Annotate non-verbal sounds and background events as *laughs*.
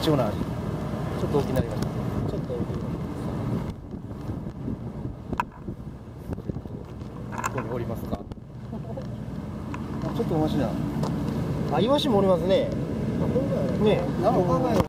貴重な味。ちょっと大きくなりました。ちょっと大きくなりました。ここにおりますか？あ *laughs* ちょっとおましなあイワシもおりますね。ね。何も考え